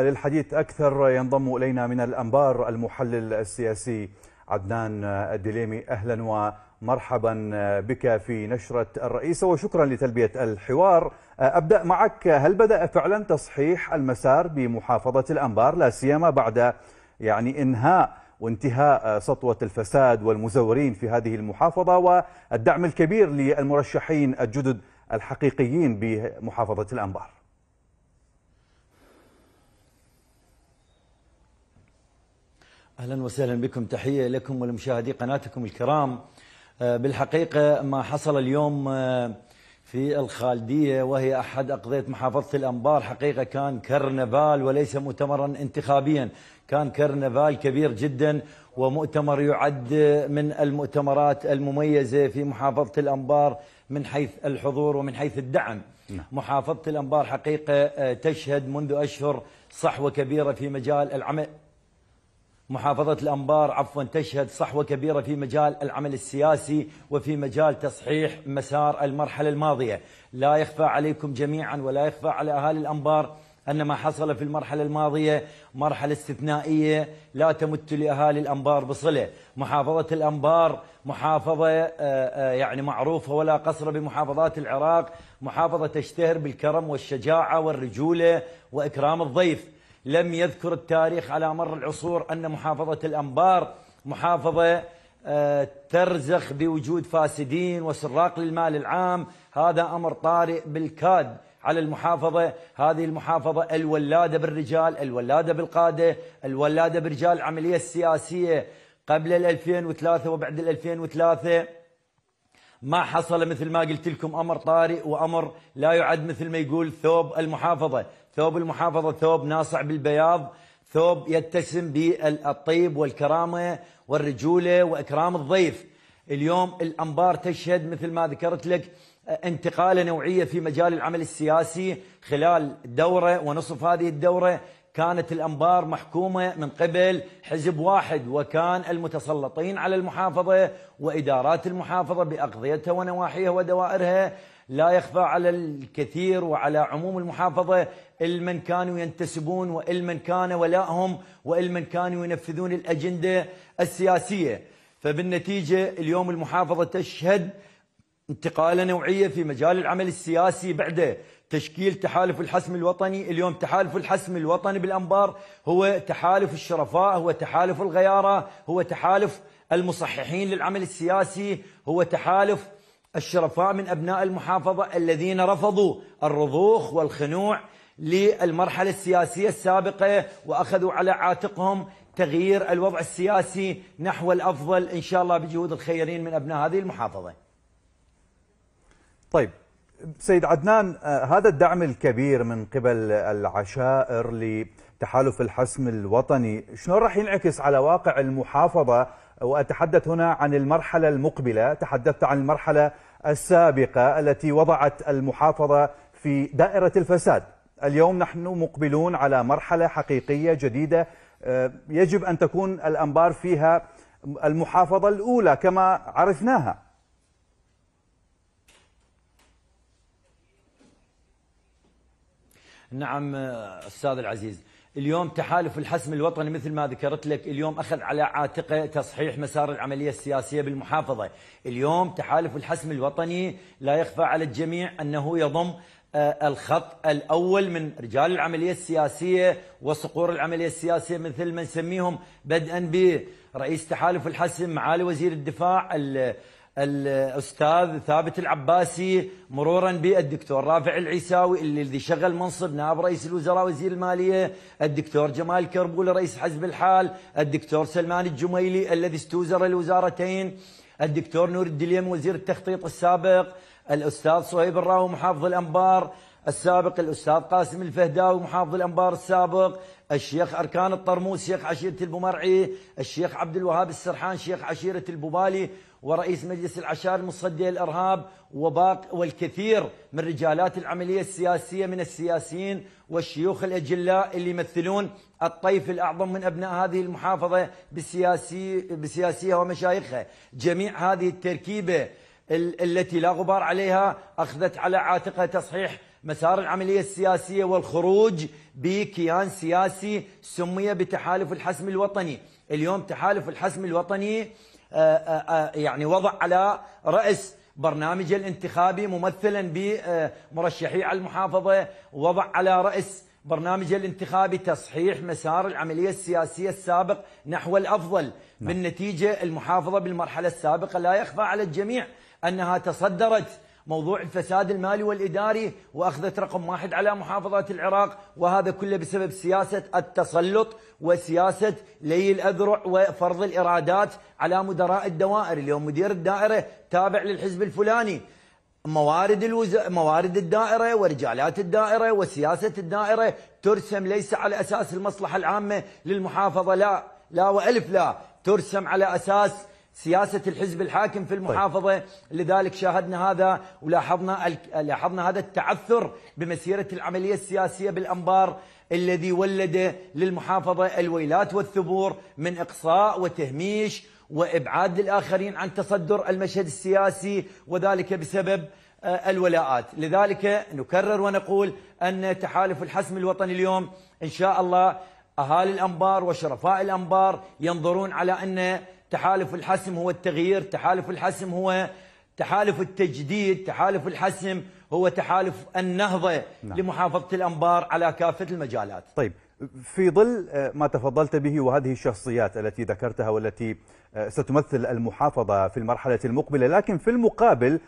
للحديث أكثر ينضم إلينا من الأنبار المحلل السياسي عدنان الدليمي. أهلا ومرحبا بك في نشرة الرئيسة وشكرا لتلبية الحوار. أبدأ معك هل بدأ فعلا تصحيح المسار بمحافظة الأنبار؟ لا سيما بعد يعني إنهاء وانتهاء سطوة الفساد والمزورين في هذه المحافظة والدعم الكبير للمرشحين الجدد الحقيقيين بمحافظة الأنبار. أهلا وسهلا بكم. تحية لكم ولمشاهدي قناتكم الكرام. بالحقيقة ما حصل اليوم في الخالدية وهي أحد أقضية محافظة الأنبار حقيقة كان كرنفال وليس مؤتمرا انتخابيا. كان كرنفال كبير جدا ومؤتمر يعد من المؤتمرات المميزة في محافظة الأنبار من حيث الحضور ومن حيث الدعم. محافظة الأنبار حقيقة تشهد منذ أشهر صحوة كبيرة في مجال العمل. محافظة الأنبار عفوا تشهد صحوة كبيرة في مجال العمل السياسي وفي مجال تصحيح مسار المرحلة الماضية. لا يخفى عليكم جميعا ولا يخفى على أهالي الأنبار أن ما حصل في المرحلة الماضية مرحلة استثنائية لا تمت لأهالي الأنبار بصلة. محافظة الأنبار محافظة يعني معروفة ولا قصر بمحافظات العراق محافظة تشتهر بالكرم والشجاعة والرجولة وإكرام الضيف. لم يذكر التاريخ على مر العصور أن محافظة الأنبار محافظة ترزخ بوجود فاسدين وسراق للمال العام. هذا أمر طارئ بالكاد على المحافظة. هذه المحافظة الولادة بالرجال الولادة بالقادة الولادة برجال العملية السياسية. قبل ال 2003 وبعد ال 2003 ما حصل مثل ما قلت لكم أمر طارئ وأمر لا يعد مثل ما يقول ثوب المحافظة. ثوب المحافظة ثوب ناصع بالبياض ثوب يتسم بالطيب والكرامة والرجولة وإكرام الضيف. اليوم الأنبار تشهد مثل ما ذكرت لك انتقالة نوعية في مجال العمل السياسي خلال دورة ونصف هذه الدورة. كانت الأنبار محكومة من قبل حزب واحد وكان المتسلطين على المحافظة وإدارات المحافظة بأقضيتها ونواحيها ودوائرها لا يخفى على الكثير وعلى عموم المحافظة المن كانوا ينتسبون والمن كان ولائهم والمن كانوا ينفذون الأجندة السياسية. فبالنتيجة اليوم المحافظة تشهد انتقالة نوعية في مجال العمل السياسي بعد تشكيل تحالف الحسم الوطني. اليوم تحالف الحسم الوطني بالأنبار هو تحالف الشرفاء هو تحالف الغيارة هو تحالف المصححين للعمل السياسي هو تحالف الشرفاء من أبناء المحافظة الذين رفضوا الرضوخ والخنوع للمرحلة السياسية السابقة وأخذوا على عاتقهم تغيير الوضع السياسي نحو الأفضل. إن شاء الله بجهود الخيرين من أبناء هذه المحافظة. طيب سيد عدنان هذا الدعم الكبير من قبل العشائر لتحالف الحسم الوطني شلون راح ينعكس على واقع المحافظة؟ وأتحدث هنا عن المرحلة المقبلة تحدثت عن المرحلة السابقة التي وضعت المحافظة في دائرة الفساد. اليوم نحن مقبلون على مرحلة حقيقية جديدة يجب أن تكون الأنبار فيها المحافظة الأولى كما عرفناها. نعم أستاذ العزيز. اليوم تحالف الحسم الوطني مثل ما ذكرت لك اليوم أخذ على عاتقه تصحيح مسار العملية السياسية بالمحافظة. اليوم تحالف الحسم الوطني لا يخفى على الجميع أنه يضم الخط الأول من رجال العملية السياسية وصقور العملية السياسية مثل ما نسميهم بدءا برئيس تحالف الحسم معالي وزير الدفاع الأستاذ ثابت العباسي مرورا بالدكتور رافع العيساوي الذي شغل منصب نائب رئيس الوزراء وزير المالية الدكتور جمال كربول رئيس حزب الحال الدكتور سلمان الجميلي الذي استوزر الوزارتين الدكتور نور الدليم وزير التخطيط السابق الأستاذ صهيب الراوي محافظ الأنبار السابق الأستاذ قاسم الفهداوي محافظ الأنبار السابق الشيخ أركان الطرموس شيخ عشيرة البمرعي الشيخ عبد الوهاب السرحان شيخ عشيرة البوبالي ورئيس مجلس العشائر المصدي الإرهاب وباق والكثير من رجالات العملية السياسية من السياسيين والشيوخ الأجلاء اللي يمثلون الطيف الأعظم من أبناء هذه المحافظة بسياسي بسياسيها ومشايخها. جميع هذه التركيبة التي لا غبار عليها أخذت على عاتقها تصحيح مسار العملية السياسية والخروج بكيان سياسي سمي بتحالف الحسم الوطني. اليوم تحالف الحسم الوطني يعني وضع على رأس برنامج الانتخابي ممثلا بمرشحي على المحافظة وضع على رأس برنامج الانتخابي تصحيح مسار العملية السياسية السابق نحو الأفضل نعم. بالنتيجة المحافظة بالمرحلة السابقة لا يخفى على الجميع أنها تصدرت موضوع الفساد المالي والإداري وأخذت رقم واحد على محافظات العراق وهذا كله بسبب سياسة التسلط وسياسة لي الأذرع وفرض الإرادات على مدراء الدوائر. اليوم مدير الدائرة تابع للحزب الفلاني. موارد الوز... موارد الدائرة ورجالات الدائرة وسياسة الدائرة ترسم ليس على أساس المصلحة العامة للمحافظة لا لا وألف لا ترسم على أساس سياسة الحزب الحاكم في المحافظة طيب. لذلك شاهدنا هذا ولاحظنا. لاحظنا هذا التعثر بمسيرة العملية السياسية بالأنبار الذي ولد للمحافظة الويلات والثبور من إقصاء وتهميش وإبعاد الآخرين عن تصدر المشهد السياسي وذلك بسبب آه، الولاءات لذلك نكرر ونقول أن تحالف الحسم الوطني اليوم إن شاء الله أهالي الأنبار وشرفاء الأنبار ينظرون على أن تحالف الحسم هو التغيير تحالف الحسم هو تحالف التجديد تحالف الحسم هو تحالف النهضة نعم. لمحافظة الأنبار على كافة المجالات طيب في ظل آه، ما تفضلت به وهذه الشخصيات التي ذكرتها والتي آه، ستمثل المحافظة في المرحلة المقبلة لكن في المقابل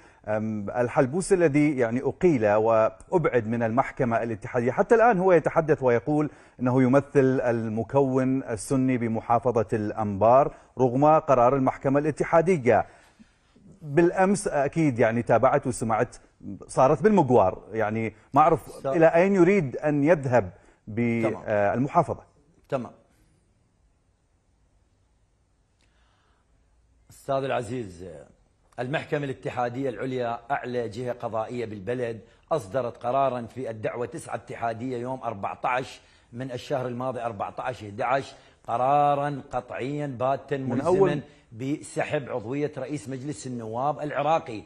الحلبوس الذي يعني أقيل وأبعد من المحكمة الاتحادية حتى الآن هو يتحدث ويقول أنه يمثل المكون السني بمحافظة الأنبار رغم قرار المحكمة الاتحادية. بالأمس أكيد يعني تابعت وسمعت صارت بالمقوار يعني ما أعرف إلى أين يريد أن يذهب؟ بالمحافظة. تمام. أستاذ العزيز المحكمة الاتحادية العليا أعلى جهة قضائية بالبلد أصدرت قرارا في الدعوة 9 اتحادية يوم 14 من الشهر الماضي 14 11 قرارا قطعيا باتا ملزما بسحب عضوية رئيس مجلس النواب العراقي.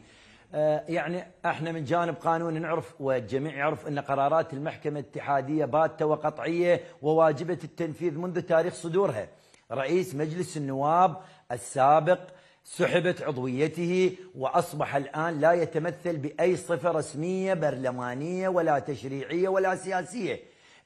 يعني إحنا من جانب قانوني نعرف والجميع يعرف ان قرارات المحكمة الاتحادية باتة وقطعية وواجبة التنفيذ منذ تاريخ صدورها. رئيس مجلس النواب السابق سحبت عضويته وأصبح الآن لا يتمثل بأي صفة رسمية برلمانية ولا تشريعية ولا سياسية.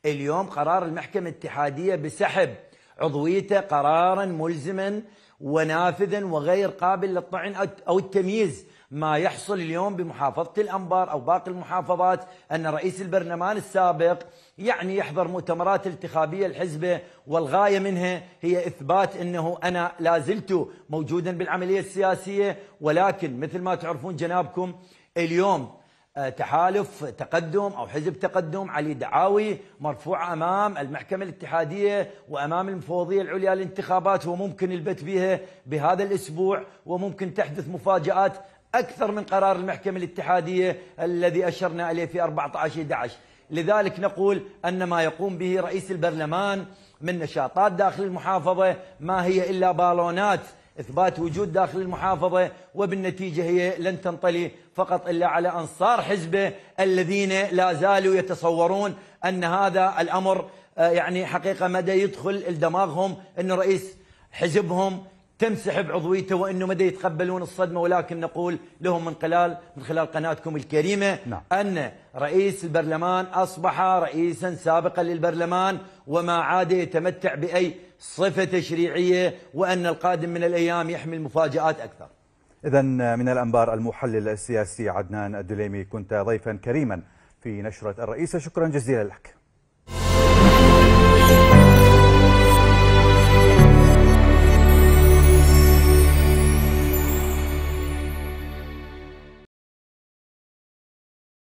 اليوم قرار المحكمة الاتحادية بسحب عضويته قرارا ملزما ونافذا وغير قابل للطعن أو التمييز. ما يحصل اليوم بمحافظة الأنبار أو باقي المحافظات أن رئيس البرلمان السابق يعني يحضر مؤتمرات انتخابية الحزبة والغاية منها هي إثبات أنه أنا لا زلت موجودا بالعملية السياسية ولكن مثل ما تعرفون جنابكم اليوم آه، تحالف تقدم أو حزب تقدم علي دعاوي مرفوع أمام المحكمة الاتحادية وأمام المفوضية العليا للانتخابات وممكن البت بها بهذا الأسبوع وممكن تحدث مفاجآت أكثر من قرار المحكمة الاتحادية الذي أشرنا إليه في 14-11 لذلك نقول أن ما يقوم به رئيس البرلمان من نشاطات داخل المحافظة ما هي إلا بالونات إثبات وجود داخل المحافظة وبالنتيجة هي لن تنطلي فقط إلا على أنصار حزبه الذين لا زالوا يتصورون أن هذا الأمر آه، يعني حقيقة مدى يدخل لدماغهم أن رئيس حزبهم تمسحب عضويته وإنه مدى يتقبلون الصدمة ولكن نقول لهم من خلال من خلال قناتكم الكريمة نعم. أن رئيس البرلمان أصبح رئيسا سابقا للبرلمان وما عاد يتمتع بأي صفة تشريعية وأن القادم من الأيام يحمل مفاجآت أكثر. اذا من الأنبار المحلل السياسي عدنان الدليمي كنت ضيفا كريما في نشرة الرئيسه شكرا جزيلا لك.